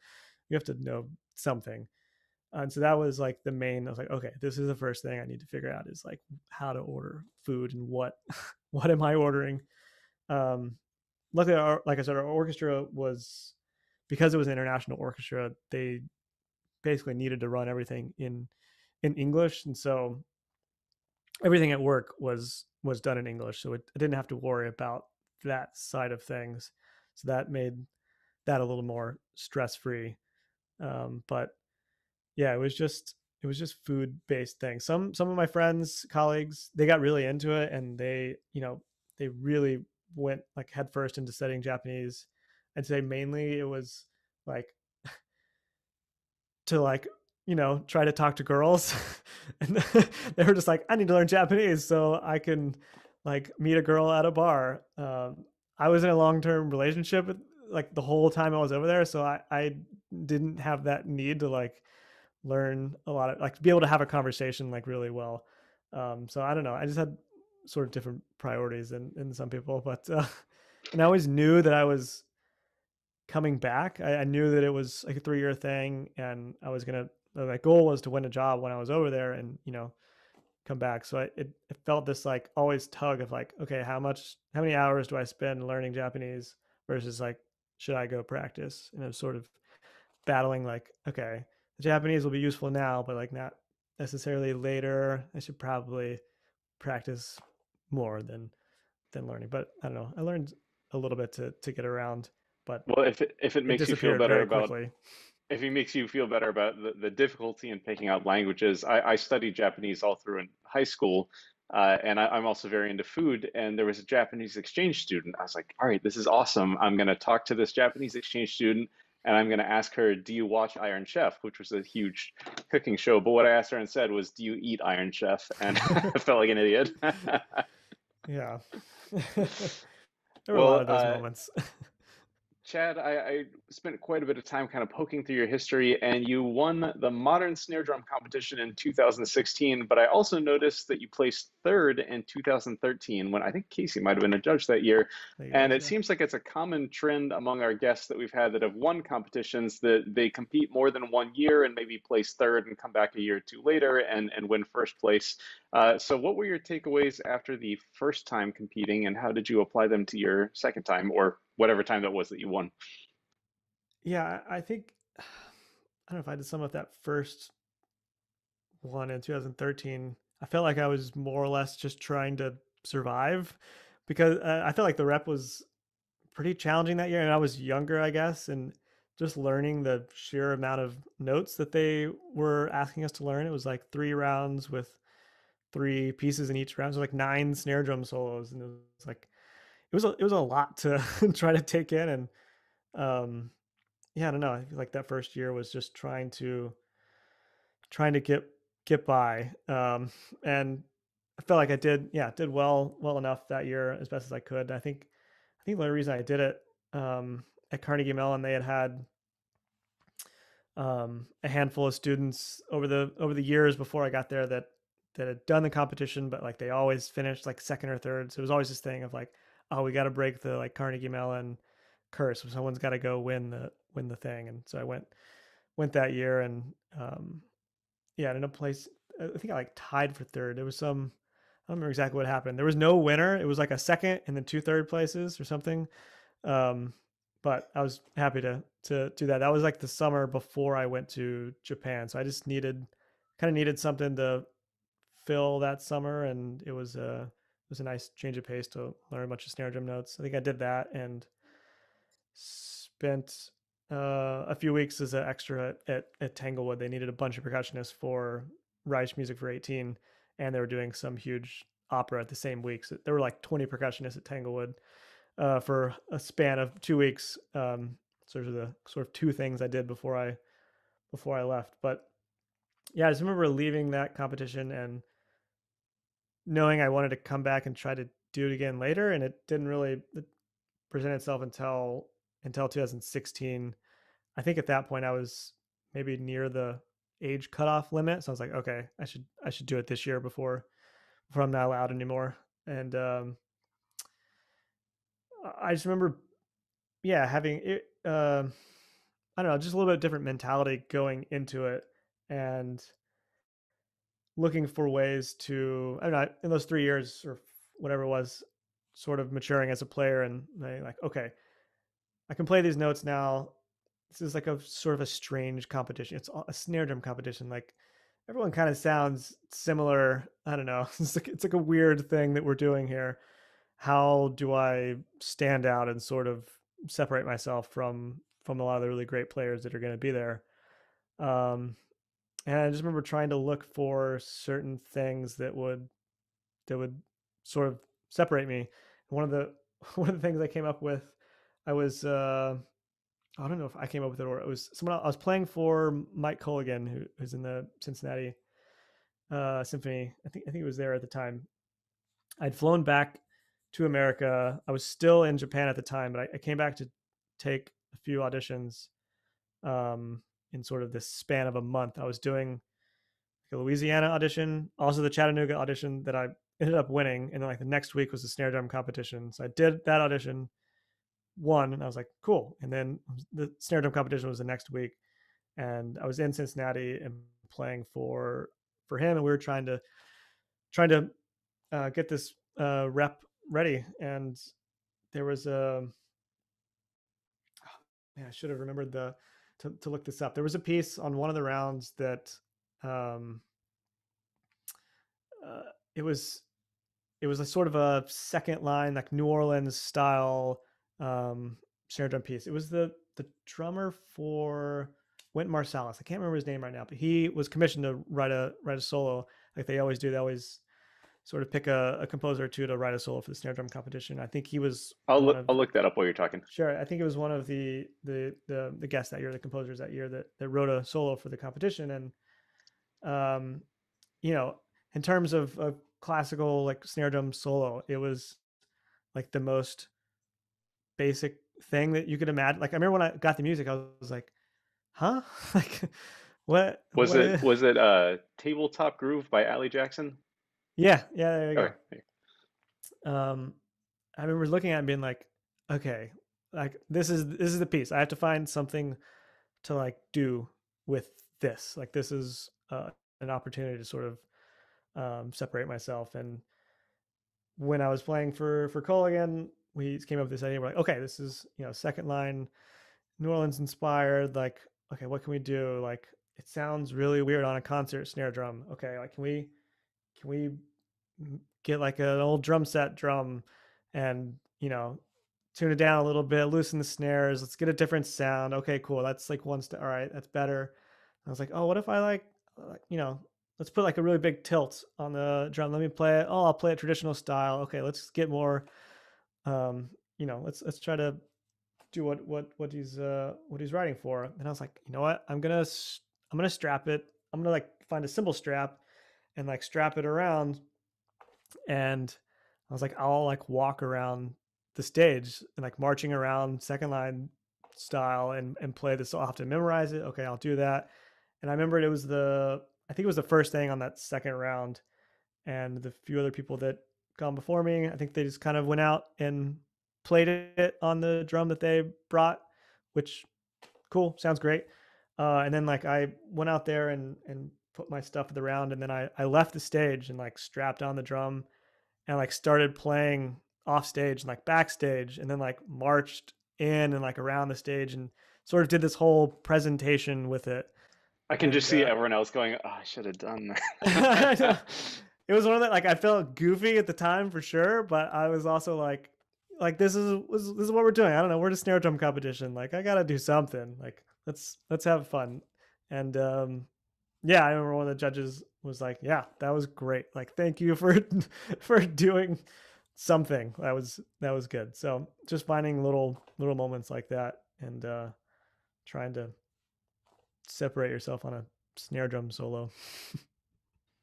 you have to know something. And so that was like the main. I was like, okay, this is the first thing I need to figure out is like how to order food and what what am I ordering. Um, luckily, our, like I said, our orchestra was because it was an international orchestra. They basically needed to run everything in in English, and so everything at work was was done in English. So it, I didn't have to worry about that side of things so that made that a little more stress free um, but yeah it was just it was just food based things. some some of my friends colleagues they got really into it and they you know they really went like headfirst into studying japanese i'd say mainly it was like to like you know try to talk to girls and they were just like i need to learn japanese so i can like meet a girl at a bar um, I was in a long term relationship like the whole time I was over there, so I I didn't have that need to like learn a lot of like be able to have a conversation like really well. Um, so I don't know. I just had sort of different priorities than, than some people, but uh, and I always knew that I was coming back. I, I knew that it was like a three year thing, and I was gonna. My goal was to win a job when I was over there, and you know, come back. So I, it, it felt this like always tug of like, okay, how much, how many hours do I spend learning Japanese versus like, should I go practice? And I was sort of battling like, okay, the Japanese will be useful now, but like not necessarily later. I should probably practice more than than learning. But I don't know. I learned a little bit to to get around. But well, if it, if it makes it you feel better about quickly if it makes you feel better about the, the difficulty in picking out languages, I, I studied Japanese all through in high school. Uh, and I, am also very into food. And there was a Japanese exchange student. I was like, all right, this is awesome. I'm going to talk to this Japanese exchange student and I'm going to ask her, do you watch Iron Chef, which was a huge cooking show. But what I asked her instead was, do you eat Iron Chef? And I felt like an idiot. yeah. there were well, a lot of those uh, moments. Chad, I, I, spent quite a bit of time kind of poking through your history, and you won the modern snare drum competition in 2016. But I also noticed that you placed third in 2013 when I think Casey might have been a judge that year. And it seems like it's a common trend among our guests that we've had that have won competitions that they compete more than one year and maybe place third and come back a year or two later and, and win first place. Uh, so, what were your takeaways after the first time competing, and how did you apply them to your second time or whatever time that was that you won. Yeah, I think I don't know if I did some of that first one in 2013. I felt like I was more or less just trying to survive because uh, I felt like the rep was pretty challenging that year, and I was younger, I guess, and just learning the sheer amount of notes that they were asking us to learn. It was like three rounds with three pieces in each round, so like nine snare drum solos, and it was like it was a, it was a lot to try to take in and um yeah i don't know i feel like that first year was just trying to trying to get get by um and i felt like i did yeah did well well enough that year as best as i could. I think i think the only reason i did it um at carnegie mellon they had had um a handful of students over the over the years before i got there that that had done the competition but like they always finished like second or third so it was always this thing of like oh, we got to break the like Carnegie Mellon curse. Someone's got to go win the win the thing. And so I went went that year, and um, yeah, in a place. I think I like tied for third. There was some. I don't remember exactly what happened. There was no winner. It was like a second and then two third places or something. Um, but I was happy to to do that. That was like the summer before I went to Japan, so I just needed kind of needed something to fill that summer, and it was uh was a nice change of pace to learn a bunch of snare drum notes. I think I did that and spent uh, a few weeks as an extra at, at, Tanglewood. They needed a bunch of percussionists for Reich Music for 18, and they were doing some huge opera at the same week. So there were like 20 percussionists at Tanglewood uh, for a span of two weeks. Um, so those are the sort of two things I did before I before I left. But yeah, I just remember leaving that competition and knowing I wanted to come back and try to do it again later, and it didn't really present itself until until 2016. I think at that point I was maybe near the age cutoff limit, so I was like, okay, I should I should do it this year before before I'm not allowed anymore. And um, I just remember, yeah, having it. Uh, I don't know, just a little bit different mentality going into it, and looking for ways to I don't know in those three years or whatever it was, sort of maturing as a player and like okay, I can play these notes now. This is like a sort of a strange competition. It's a snare drum competition. Like everyone kind of sounds similar. I don't know. It's like it's like a weird thing that we're doing here. How do I stand out and sort of separate myself from from a lot of the really great players that are going to be there? Um, and I just remember trying to look for certain things that would that would sort of separate me. One of the one of the things I came up with, I was uh, I don't know if I came up with it or it was someone else, I was playing for Mike Colligan, who, who's in the Cincinnati uh, Symphony. I think I think he was there at the time. I'd flown back to America. I was still in Japan at the time, but I, I came back to take a few auditions. Um, in sort of this span of a month. I was doing a Louisiana audition, also the Chattanooga audition that I ended up winning, and then like the next week was the snare drum competition. So I did that audition, won, and I was like, cool. And then the snare drum competition was the next week, and I was in Cincinnati and playing for for him, and we were trying to trying to uh, get this uh, rep ready, and there was a oh, man, I should have remembered the to, to look this up. There was a piece on one of the rounds that um, uh, it was it was a sort of a second line like New Orleans style um, snare drum piece. It was the the drummer for Wynton Marsalis. I can't remember his name right now, but he was commissioned to write a write a solo like they always do. They always sort of pick a, a composer or two to write a solo for the snare drum competition. I think he was. I'll look. Of, I'll look that up while you're talking. Sure, I think it was one of the the the, the guests that year, the composers that year that that wrote a solo for the competition, and um, you know, in terms of a classical like snare drum solo, it was like the most basic thing that you could imagine. Like I remember when I got the music, I was like, "Huh? like what Was what it is-" was it uh Tabletop Groove by Ali Jackson? Yeah, yeah, there you go. Okay. um i remember looking at it and being like okay like this is this is the piece. I have to find something to like do with this. Like this is uh, an opportunity to sort of um separate myself. And when i was playing for for Colligan we came up with this idea. We're like okay this is you know second line new orleans inspired like okay what can we do? Like it sounds really weird on a concert snare drum. Okay like can we can we get like an old drum set drum and you know tune it down a little bit loosen the snares let's get a different sound okay cool that's like one step all right that's better. I was like oh what if i like you know let's put like a really big tilt on the drum let me play it oh i'll play it traditional style okay let's get more um you know let's let's try to do what what what he's uh what he's writing for. And i was like you know what? I'm gonna i'm gonna strap it i'm gonna like find a cymbal strap and like strap it around and i was like i'll like walk around the stage and like marching around second line style and and play this i'll have to memorize it okay i'll do that. And i remember it was the i think it was the first thing on that second round and the few other people that gone before me i think they just kind of went out and played it on the drum that they brought which cool sounds great. Uh, and then like i went out there and and put my stuff at the round and then I, I left the stage and like strapped on the drum and like started playing off stage and like backstage and then like marched in and like around the stage and sort of did this whole presentation with it I can just see uh, everyone else going, "Oh, I should have done that." it was one of that like I felt goofy at the time for sure, but I was also like like this is this is what we're doing. I don't know, we're at a snare drum competition. Like I gotta do something. Like let's let's have fun. And um yeah, I remember one of the judges was like, Yeah, that was great. Like thank you for for doing something. That was that was good. So just finding little little moments like that and uh trying to separate yourself on a snare drum solo.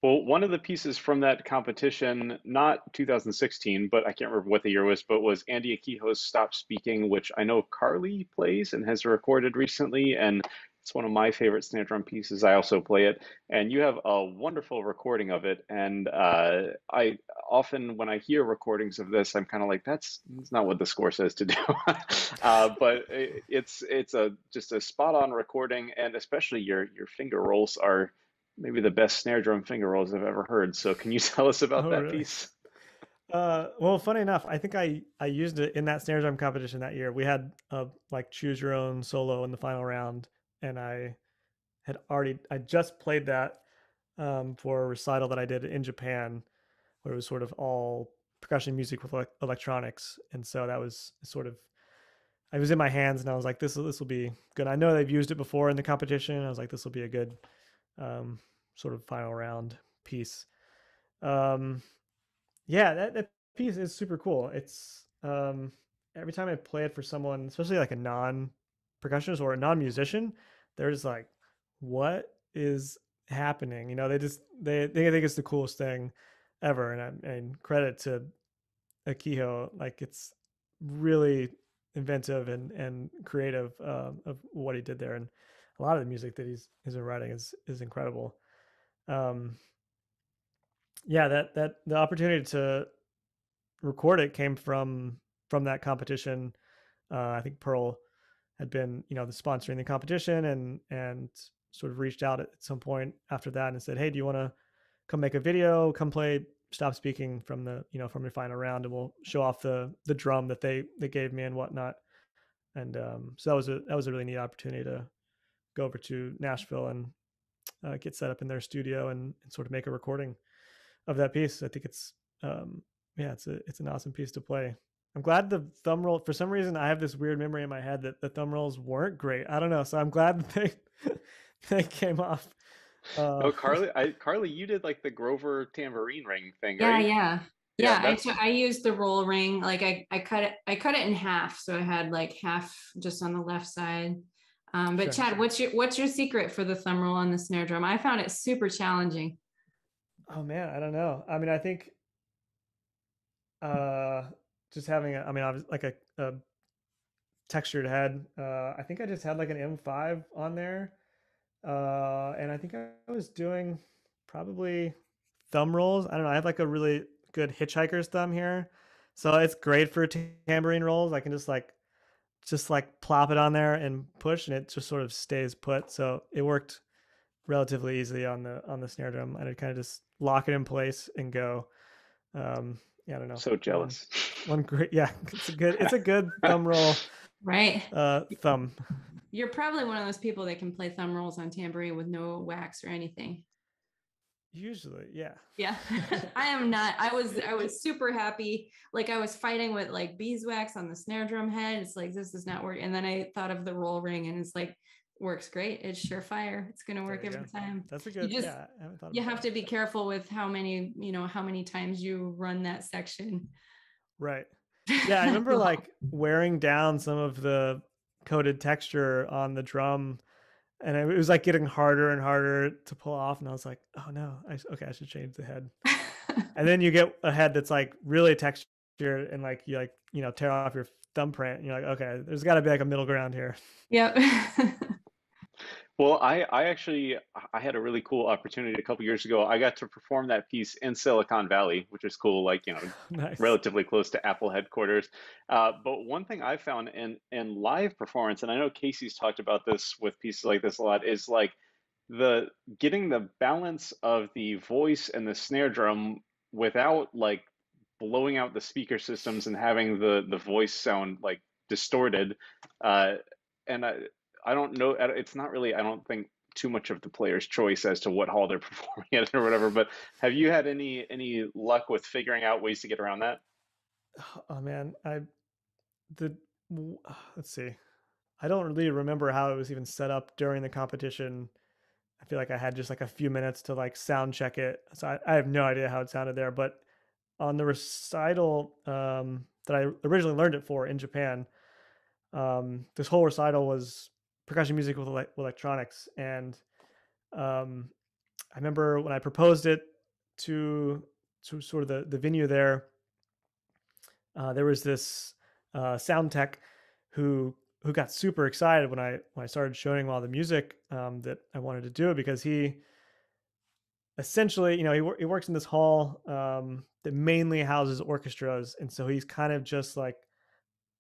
Well, one of the pieces from that competition, not 2016, but I can't remember what the year was, but was Andy Akiho's Stop Speaking, which I know Karli plays and has recorded recently. And it's one of my favorite snare drum pieces. I also play it. And you have a wonderful recording of it. And uh, I often, when I hear recordings of this, I'm kind of like, that's, that's not what the score says to do. uh, but it, it's it's a just a spot on recording. And especially your, your finger rolls are maybe the best snare drum finger rolls I've ever heard. So can you tell us about Oh, that really? piece? Uh, well, funny enough, I think I I used it in that snare drum competition that year. We had a like choose your own solo in the final round, and I had already I just played that um, for a recital that I did in Japan, where it was sort of all percussion music with elec electronics, and so that was sort of I was in my hands, and I was like, this this will be good. I know they've used it before in the competition. I was like, this will be a good um, sort of final round piece. Um, yeah, that, that piece is super cool. It's um every time I play it for someone, especially like a non percussionist or a non musician, they're just like, what is happening? You know, they just they they think it's the coolest thing ever. And I and credit to Akiho, like it's really inventive and and creative um, of what he did there. And a lot of the music that he's he's been writing is is incredible. Um yeah that that the opportunity to record it came from from that competition uh i think pearl had been you know the sponsoring the competition and and sort of reached out at some point after that and said hey do you want to come make a video come play stop speaking from the you know from your final round and we'll show off the the drum that they they gave me and whatnot and um so that was a that was a really neat opportunity to go over to nashville and uh, get set up in their studio and, and sort of make a recording of that piece. I think it's um yeah, it's a it's an awesome piece to play. I'm glad the thumb roll for some reason I have this weird memory in my head that the thumb rolls weren't great. I don't know. So I'm glad that they they came off. Uh, Oh, Karli, I, Karli, you did like the Grover tambourine ring thing, Yeah, right? yeah. Yeah, Yeah, I, that's- used the roll ring. Like I, I cut it, I cut it in half. So I had like half just on the left side. Um, but Sure. Chad, what's your what's your secret for the thumb roll on the snare drum? I found it super challenging. Oh man, I don't know. I mean, I think uh just having a, I mean, I was like a, a textured head. Uh, I think I just had like an M5 on there, uh, and I think I was doing probably thumb rolls. I don't know. I have like a really good hitchhiker's thumb here, so it's great for tambourine rolls. I can just like just like plop it on there and push, and it just sort of stays put. So it worked relatively easily on the on the snare drum. I would kind of just lock it in place and go. Um, yeah, I don't know. So jealous. One, one great, yeah, it's a good, it's a good thumb roll. Right. Uh, thumb. You're probably one of those people that can play thumb rolls on tambourine with no wax or anything. Usually, yeah. Yeah. I am not. I was I was super happy. Like I was fighting with like beeswax on the snare drum head. It's like this is not working. And then I thought of the roll ring and it's like works great. It's surefire. It's gonna work every go. time. That's a good you just, yeah. you have to be careful with how many, you know, how many times you run that section. Right. Yeah, I remember like wearing down some of the coated texture on the drum and it was like getting harder and harder to pull off and i was like oh no I, okay i should change the head. And then you get a head that's like really textured and like you like you know tear off your thumbprint and you're like okay there's got to be like a middle ground here. Yep Well, I, I actually I had a really cool opportunity a couple years ago. I got to perform that piece in Silicon Valley, which is cool, like you know, nice. relatively close to Apple headquarters. Uh, but one thing I found in in live performance, and I know Casey's talked about this with pieces like this a lot, is like the getting the balance of the voice and the snare drum without like blowing out the speaker systems and having the the voice sound like distorted. Uh, and I, I don't know. It's not really. I don't think too much of the player's choice as to what hall they're performing at or whatever. But have you had any any luck with figuring out ways to get around that? Oh man, I the let's see. I don't really remember how it was even set up during the competition. I feel like I had just like a few minutes to like sound check it, so I, I have no idea how it sounded there. But on the recital um, that I originally learned it for in Japan, um, this whole recital was percussion music with, ele- electronics. And um, I remember when I proposed it to to sort of the, the venue there, uh, there was this uh, sound tech who who got super excited when I when I started showing him all the music um, that I wanted to do because he essentially you know he, he works in this hall um, that mainly houses orchestras and so he's kind of just like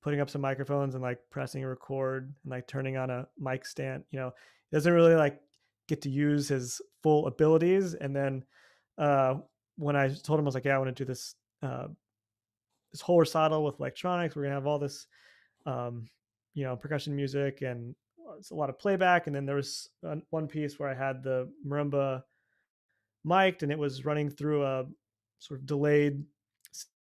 putting up some microphones and like pressing record and like turning on a mic stand you know he doesn't really like get to use his full abilities. And then uh when i told him i was like yeah i want to do this uh this whole recital with electronics. We're gonna have all this um you know percussion music and it's a lot of playback. And then there was one piece where i had the marimba mic'd and it was running through a sort of delayed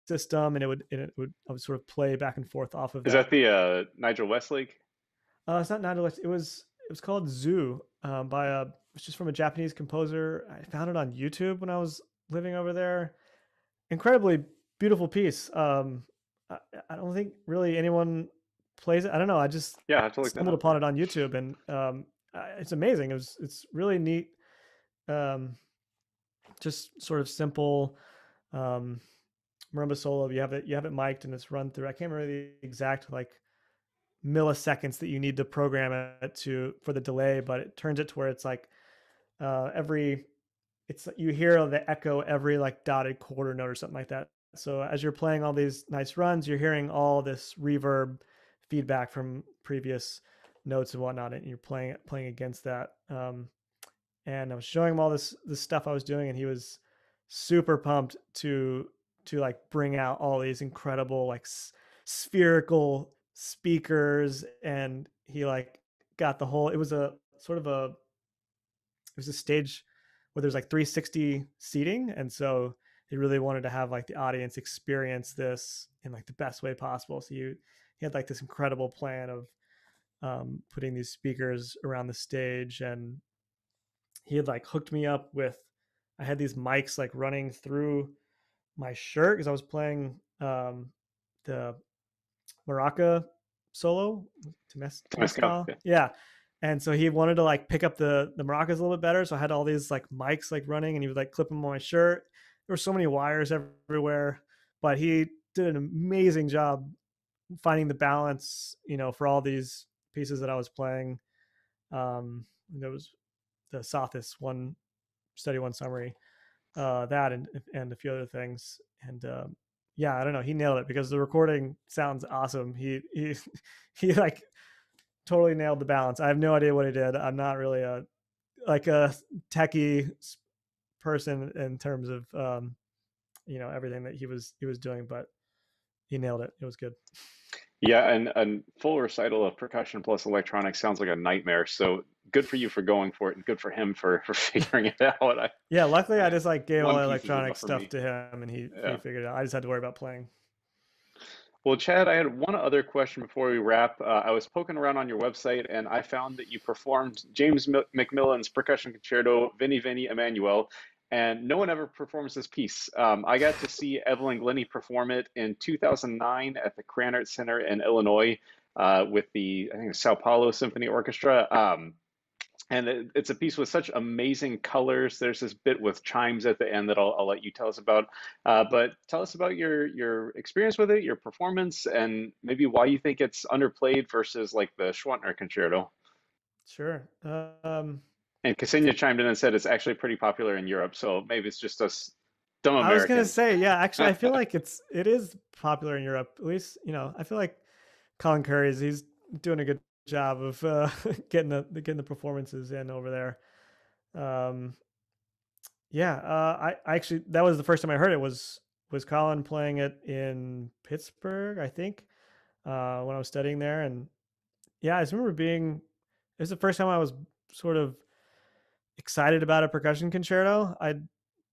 system, and it would and it would I would sort of play back and forth off of. Is that, that the uh, Nigel Westlake? Uh, it's not Nigel. It was it was called Zoo um, by a it's just from a Japanese composer. I found it on YouTube when I was living over there. Incredibly beautiful piece. Um, I, I don't think really anyone plays it. I don't know. I just yeah, I stumbled upon it on YouTube, and um, it's amazing. It was it's really neat. Um, just sort of simple. Um, marimba solo you have it you have it mic'd and it's run through i can't remember the exact like milliseconds that you need to program it to for the delay but it turns it to where it's like uh every it's you hear the echo every like dotted quarter note or something like that. So as you're playing all these nice runs you're hearing all this reverb feedback from previous notes and whatnot and you're playing playing against that. Um and i was showing him all this this stuff i was doing and he was super pumped to to like bring out all these incredible like s- spherical speakers and he like got the whole it was a sort of a it was a stage where there's like 360 seating and so he really wanted to have like the audience experience this in like the best way possible. So you he had like this incredible plan of um, putting these speakers around the stage and he had like hooked me up with i had these mics like running through my shirt because I was playing um, the maraca solo Temazcal, yeah. yeah. And so he wanted to like pick up the the maracas a little bit better. So I had all these like mics like running, and he would like clip them on my shirt. There were so many wires everywhere, but he did an amazing job finding the balance, you know, for all these pieces that I was playing. Um, there was the Sothis one study one summary, uh, that and and a few other things. And um, yeah, I don't know, he nailed it because the recording sounds awesome. He he he like totally nailed the balance. I have no idea what he did. I'm not really a like a techie person in terms of um, you know everything that he was he was doing, but he nailed it. It was good. Yeah, and and full recital of percussion plus electronics sounds like a nightmare. So good for you for going for it, and good for him for for figuring it out. I, yeah, luckily I just like gave all the piece is enough electronic stuff me. to him, and he Yeah. he figured it out. I just had to worry about playing. Well, Chad, I had one other question before we wrap. Uh, I was poking around on your website and I found that you performed James Mi- MacMillan's percussion concerto, Veni Veni Emmanuel, and no one ever performs this piece. Um, I got to see Evelyn Glennie perform it in 2009 at the Krannert Center in Illinois uh, with the, I think, Sao Paulo Symphony Orchestra. Um, and it, it's a piece with such amazing colors. There's this bit with chimes at the end that I'll, I'll let you tell us about. Uh, but tell us about your your experience with it, your performance, and maybe why you think it's underplayed versus like the Schwantner concerto. Sure. Um, And Ksenija chimed in and said it's actually pretty popular in Europe, so maybe it's just us dumb Americans. I was gonna say, yeah. Actually, I feel like it's it is popular in Europe. At least, you know, I feel like Colin Currie's he's doing a good job of uh, getting the getting the performances in over there. Um, yeah, uh, I, I actually that was the first time I heard it was was Colin playing it in Pittsburgh, I think, uh, when I was studying there, and yeah, I just remember being it was the first time I was sort of excited about a percussion concerto. I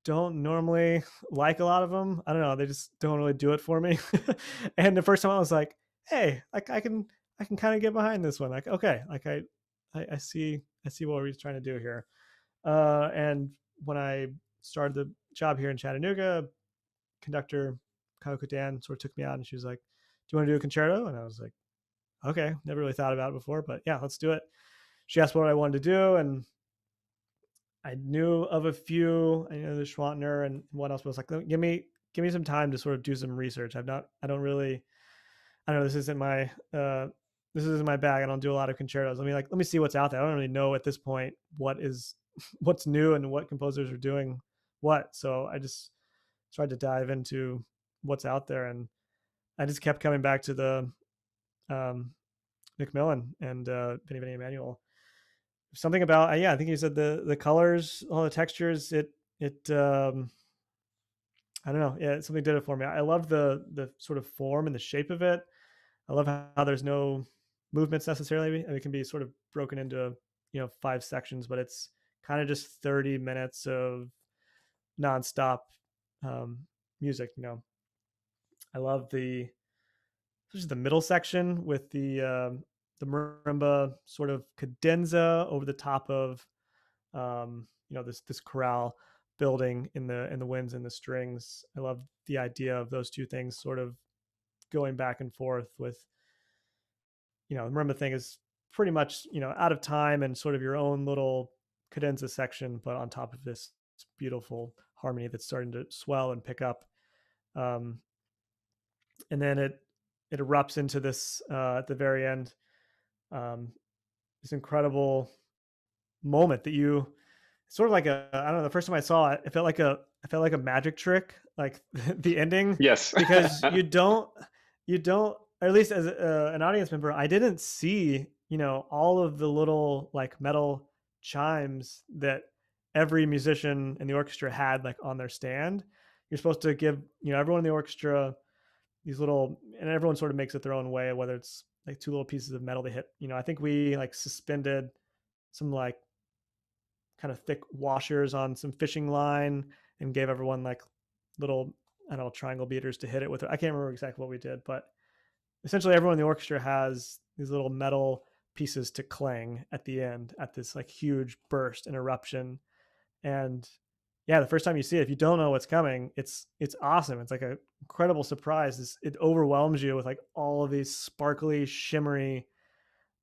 don't normally like a lot of them. I don't know, they just don't really do it for me. and the first time I was like, hey, like I can I can kind of get behind this one. Like, okay, like I I, I see I see what we're trying to do here. Uh, and when I started the job here in Chattanooga, conductor Kayoko Dan sort of took me out and she was like, Do you want to do a concerto? And I was like, Okay, never really thought about it before, but yeah, let's do it. She asked what I wanted to do, and I knew of a few. I know the Schwantner and what else, was like, give me give me some time to sort of do some research. I've not I don't really I don't know, this isn't my uh this isn't my bag. I don't do a lot of concertos. Let me like let me see what's out there. I don't really know at this point what is what's new and what composers are doing what. So I just tried to dive into what's out there and I just kept coming back to the um MacMillan and uh Veni Emmanuel. Something about uh, yeah, I think you said the the colors, all the textures, it it um I don't know. Yeah, something did it for me. I love the the sort of form and the shape of it. I love how there's no movements necessarily. It can be sort of broken into you know five sections, but it's kind of just 30 minutes of nonstop um, music. You know, I love the especially the middle section with the um, the marimba sort of cadenza over the top of um, you know this this chorale building in the in the winds and the strings. I love the idea of those two things sort of going back and forth with you know the marimba thing is pretty much you know out of time and sort of your own little cadenza section, but on top of this beautiful harmony that's starting to swell and pick up. Um, and then it it erupts into this uh, at the very end, um, this incredible moment that you sort of like a I don't know the first time I saw it, it felt like a it felt like a magic trick, like the ending Yes. because you don't you don't or at least as a, an audience member i didn't see you know all of the little like metal chimes that every musician in the orchestra had like on their stand you're supposed to give you know everyone in the orchestra these little and everyone sort of makes it their own way whether it's like two little pieces of metal they hit you know i think we like suspended some like kind of thick washers on some fishing line and gave everyone like little I don't know triangle beaters to hit it with. I can't remember exactly what we did, but essentially everyone in the orchestra has these little metal pieces to clang at the end at this like huge burst and eruption. And yeah, the first time you see it, if you don't know what's coming, it's it's awesome. It's like an incredible surprise. It's, it overwhelms you with like all of these sparkly, shimmery,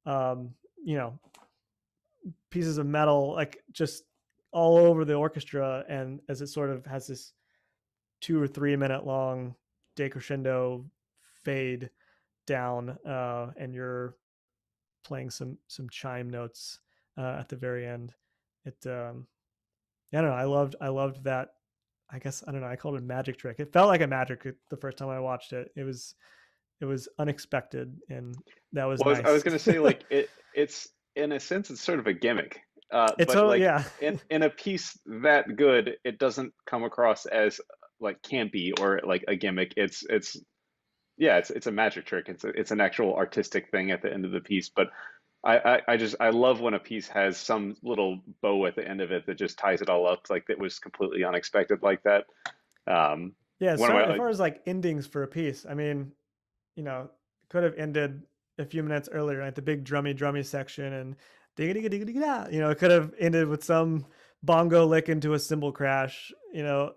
um, you know, pieces of metal, like just all over the orchestra. And as it sort of has this two or three minute long decrescendo fade down uh, and you're playing some some chime notes uh, at the very end. It um, I don't know. I loved I loved that. I guess I don't know. I called it a magic trick. It felt like a magic the first time I watched it. It was it was unexpected and that was well, nice. I was going to say like it it's in a sense it's sort of a gimmick. Uh, it's but like yeah. in in a piece that good, it doesn't come across as like campy or like a gimmick. It's it's yeah, it's it's a magic trick. It's a, it's an actual artistic thing at the end of the piece. But I, I, I just I love when a piece has some little bow at the end of it that just ties it all up like that was completely unexpected like that. Um, Yeah, so my- as far as like endings for a piece, I mean, you know, could have ended a few minutes earlier at the big drummy drummy section and digga digga digga da. You know, it could have ended with some bongo lick into a cymbal crash, you know,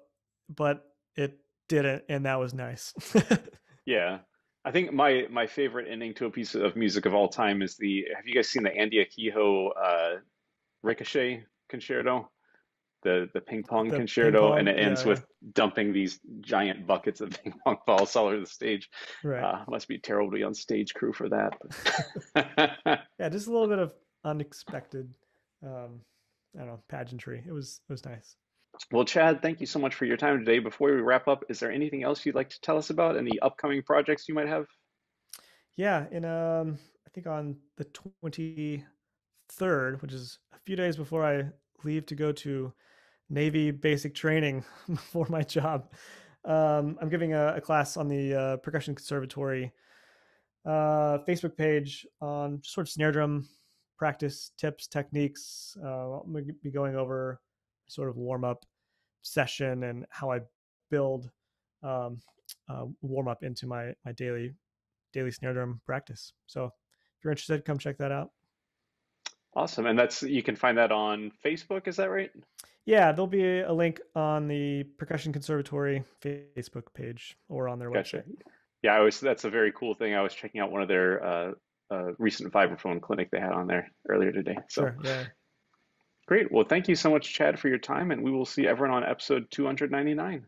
but it didn't, and that was nice. Yeah. I think my my favorite ending to a piece of music of all time is the have you guys seen the Andy Akiho uh Ricochet concerto? The the ping pong The ping concerto and pong, it ends yeah, with dumping these giant buckets of ping pong balls all over the stage. right. Uh, must be terrible to be on stage crew for that. yeah, just a little bit of unexpected um I don't know, pageantry. It was it was nice. Well, Chad, thank you so much for your time today. Before we wrap up, is there anything else you'd like to tell us about? Any upcoming projects you might have? Yeah, in um, I think on the twenty third, which is a few days before I leave to go to Navy basic training for my job, um, I'm giving a, a class on the uh, Percussion Conservatory uh, Facebook page on sort of snare drum practice tips, techniques. Uh, I'm going to be going over sort of warm up session and how I build um, uh, warm up into my my daily daily snare drum practice. So if you're interested, come check that out. Awesome. And that's you can find that on Facebook, is that right? Yeah, there'll be a link on the Percussion Conservatory Facebook page or on their Gotcha. website. Yeah, I was. That's a very cool thing. I was checking out one of their uh, uh, recent vibraphone clinic they had on there earlier today. So Sure. Yeah. Great. Well, thank you so much, Chad, for your time, and we will see everyone on episode 299.